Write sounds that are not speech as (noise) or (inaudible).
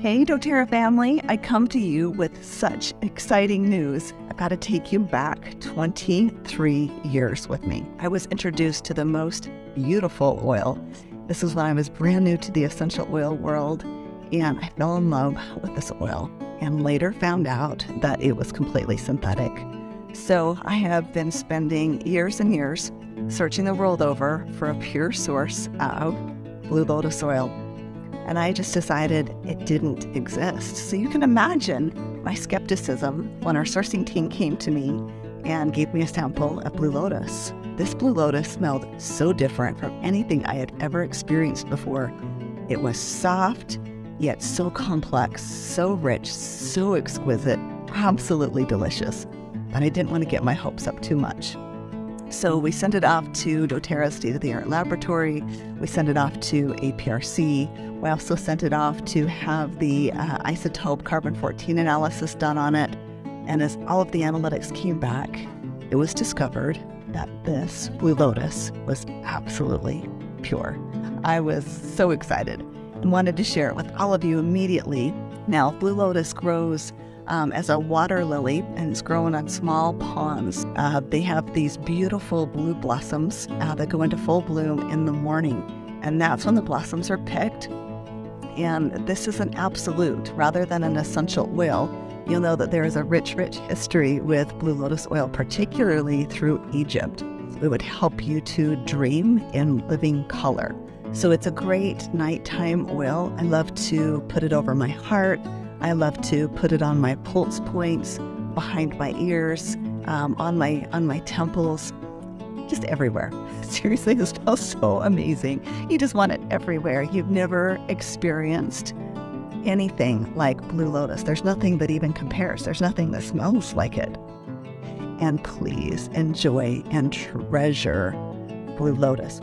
Hey, doTERRA family, I come to you with such exciting news. I've got to take you back 23 years with me. I was introduced to the most beautiful oil. This was when I was brand new to the essential oil world, and I fell in love with this oil and later found out that it was completely synthetic. So I have been spending years and years searching the world over for a pure source of Blue Lotus oil and I just decided it didn't exist. So you can imagine my skepticism when our sourcing team came to me and gave me a sample of Blue Lotus. This Blue Lotus smelled so different from anything I had ever experienced before. It was soft, yet so complex, so rich, so exquisite, absolutely delicious. But I didn't want to get my hopes up too much. So we sent it off to doTERRA State of the Art Laboratory. We sent it off to APRC. We also sent it off to have the uh, isotope carbon 14 analysis done on it. And as all of the analytics came back, it was discovered that this Blue Lotus was absolutely pure. I was so excited and wanted to share it with all of you immediately. Now, Blue Lotus grows um, as a water lily and it's grown on small ponds. Uh, they have these beautiful blue blossoms uh, that go into full bloom in the morning, and that's when the blossoms are picked. And this is an absolute rather than an essential oil. You'll know that there is a rich, rich history with blue lotus oil, particularly through Egypt. It would help you to dream in living color. So it's a great nighttime oil. I love to put it over my heart. I love to put it on my pulse points, behind my ears, um, on my on my temples, just everywhere. (laughs) Seriously, it smells so amazing. You just want it everywhere. You've never experienced anything like Blue Lotus. There's nothing that even compares. There's nothing that smells like it. And please enjoy and treasure Blue Lotus.